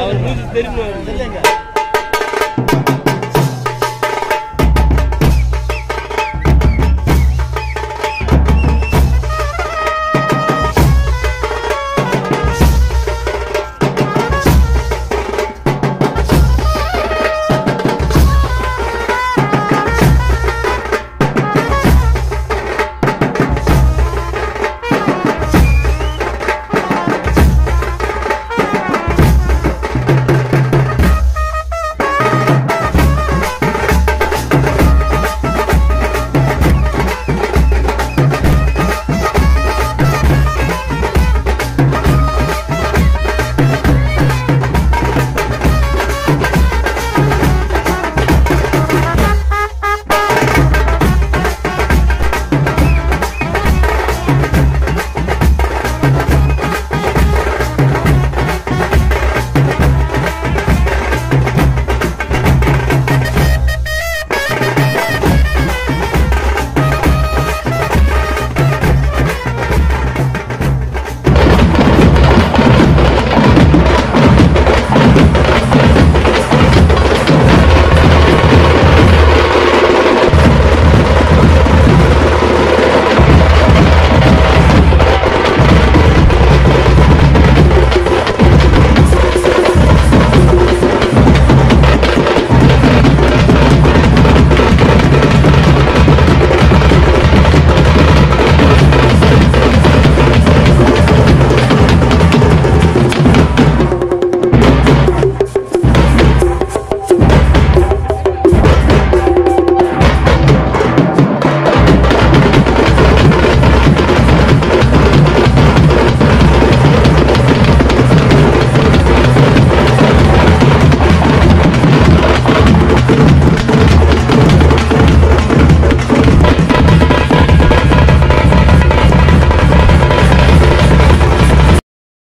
அவர் தெரியும்